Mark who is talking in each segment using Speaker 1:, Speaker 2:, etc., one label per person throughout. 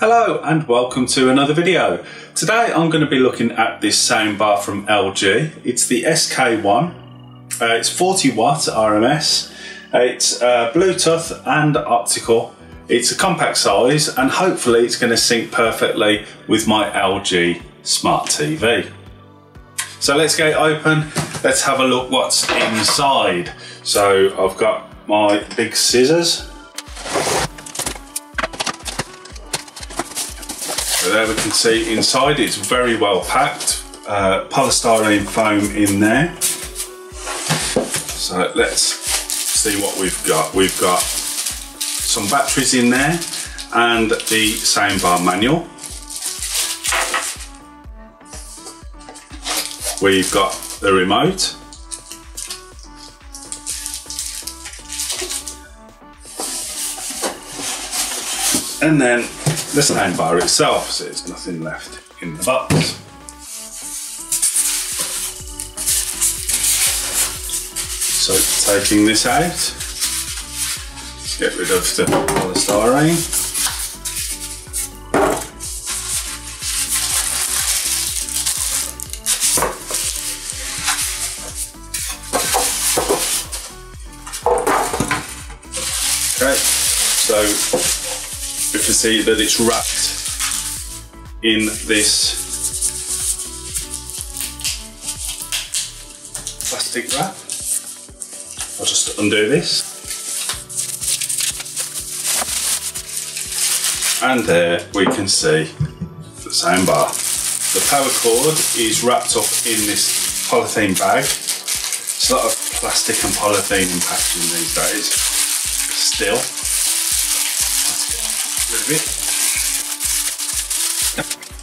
Speaker 1: Hello and welcome to another video. Today I'm going to be looking at this soundbar from LG. It's the SK1. Uh, it's 40 watt RMS. It's uh, Bluetooth and optical. It's a compact size and hopefully it's going to sync perfectly with my LG smart TV. So let's get open. Let's have a look what's inside. So I've got my big scissors So there we can see inside it's very well packed. Uh, polystyrene foam in there. So let's see what we've got. We've got some batteries in there and the soundbar manual. We've got the remote. And then the soundbar itself, so there's nothing left in the box. So taking this out, let's get rid of the polystyrene. Okay, so we can see that it's wrapped in this plastic wrap. I'll just undo this. And there we can see the soundbar. The power cord is wrapped up in this polythene bag. It's a lot of plastic and polythene in packaging these days. Still,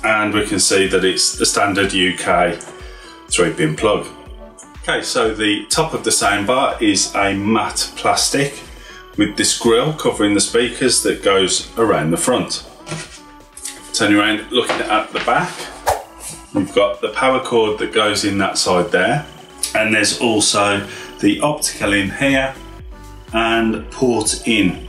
Speaker 1: and we can see that it's the standard UK 3 pin plug. Okay, so the top of the soundbar is a matte plastic with this grill covering the speakers that goes around the front. Turning around, looking at the back, we've got the power cord that goes in that side there, and there's also the optical in here and port in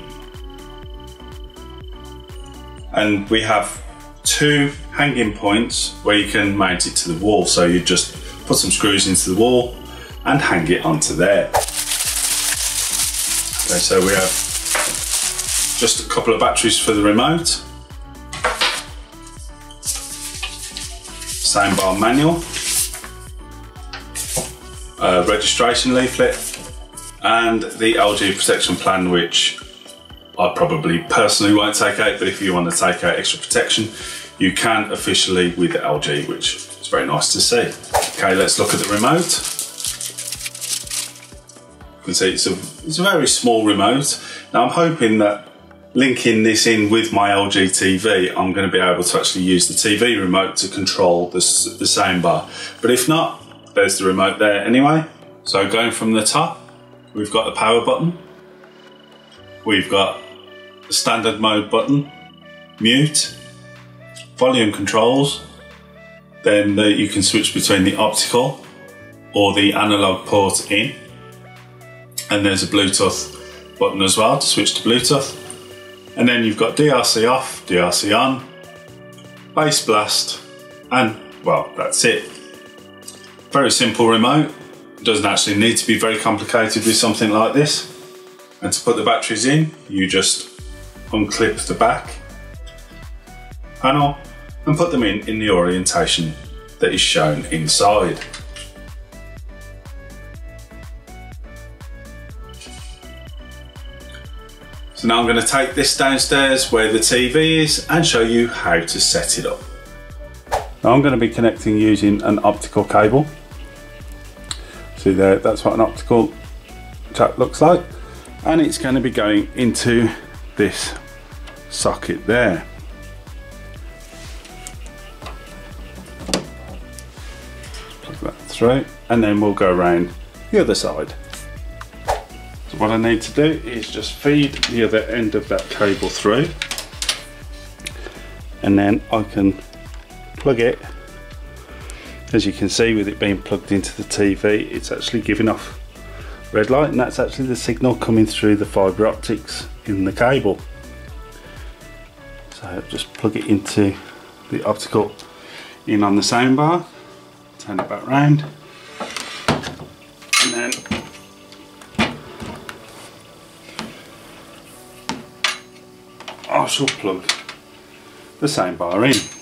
Speaker 1: and we have two hanging points where you can mount it to the wall. So you just put some screws into the wall and hang it onto there. Okay, so we have just a couple of batteries for the remote. Soundbar manual. A registration leaflet and the LG protection plan which I probably personally won't take out, but if you want to take out extra protection, you can officially with LG, which is very nice to see. Okay, let's look at the remote. You can see it's a, it's a very small remote. Now I'm hoping that linking this in with my LG TV, I'm going to be able to actually use the TV remote to control the, the soundbar. But if not, there's the remote there anyway. So going from the top, we've got the power button. We've got the standard mode button, mute, volume controls, then the, you can switch between the optical or the analog port in. And there's a Bluetooth button as well to switch to Bluetooth. And then you've got DRC off, DRC on, bass blast, and well, that's it. Very simple remote. It doesn't actually need to be very complicated with something like this. And to put the batteries in, you just unclip the back panel and put them in in the orientation that is shown inside. So now I'm going to take this downstairs where the TV is and show you how to set it up. Now I'm going to be connecting using an optical cable. See there, that's what an optical jack looks like. And it's going to be going into this socket there. Plug that through and then we'll go around the other side. So what I need to do is just feed the other end of that cable through and then I can plug it as you can see with it being plugged into the TV it's actually giving off red light and that's actually the signal coming through the fibre optics in the cable. So just plug it into the optical in on the soundbar, turn it back round, and then I shall plug the soundbar in.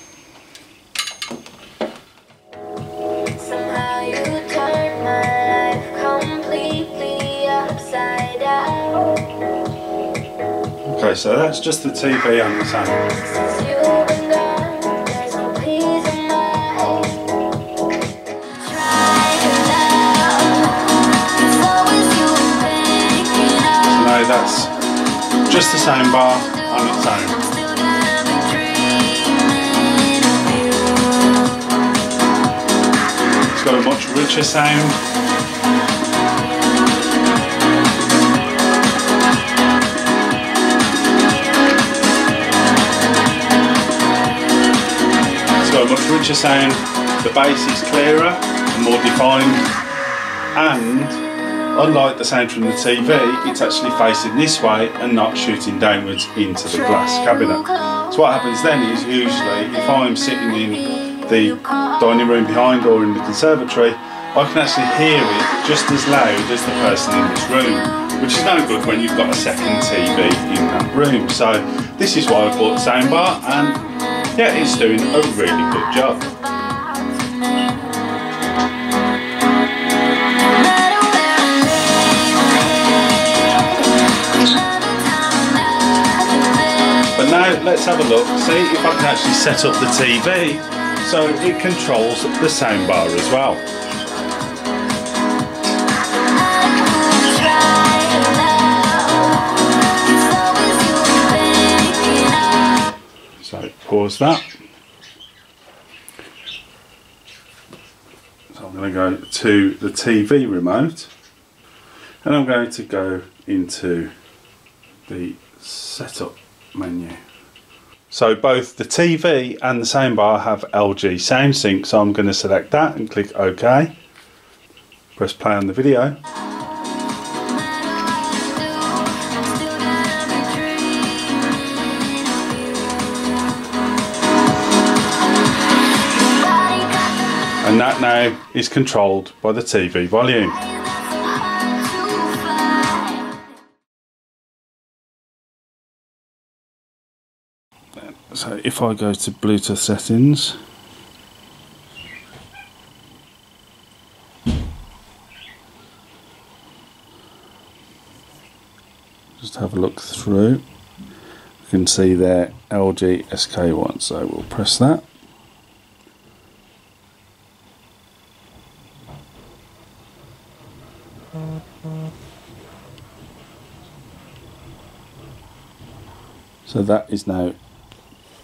Speaker 1: So that's just the TV on the sound. So that's just the sound bar on its own. It's got a much richer sound richer sound, the bass is clearer and more defined, and unlike the sound from the TV, it's actually facing this way and not shooting downwards into the glass cabinet. So what happens then is usually if I'm sitting in the dining room behind or in the conservatory, I can actually hear it just as loud as the person in this room, which is no good when you've got a second TV in that room. So this is why I bought the soundbar and yeah, it's doing a really good job. But now let's have a look, see if I can actually set up the TV so it controls the soundbar as well. Pause that. So I'm going to go to the TV remote and I'm going to go into the setup menu. So both the TV and the soundbar have LG SoundSync so I'm going to select that and click OK. Press play on the video. And that now is controlled by the TV volume. So if I go to Bluetooth settings. Just have a look through. You can see there LG SK1 so we'll press that So that is now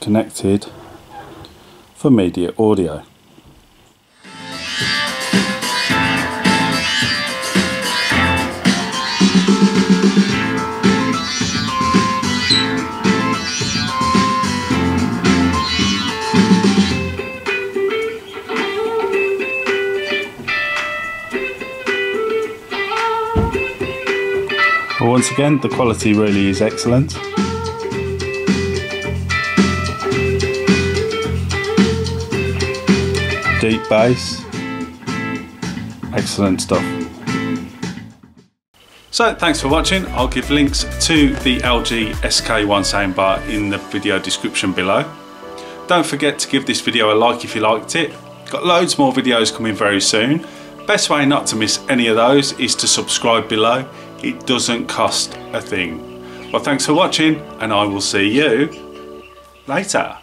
Speaker 1: connected for media audio. Once again, the quality really is excellent. deep bass. Excellent stuff. So thanks for watching. I'll give links to the LG SK1 soundbar in the video description below. Don't forget to give this video a like if you liked it. Got loads more videos coming very soon. Best way not to miss any of those is to subscribe below. It doesn't cost a thing. Well thanks for watching and I will see you later.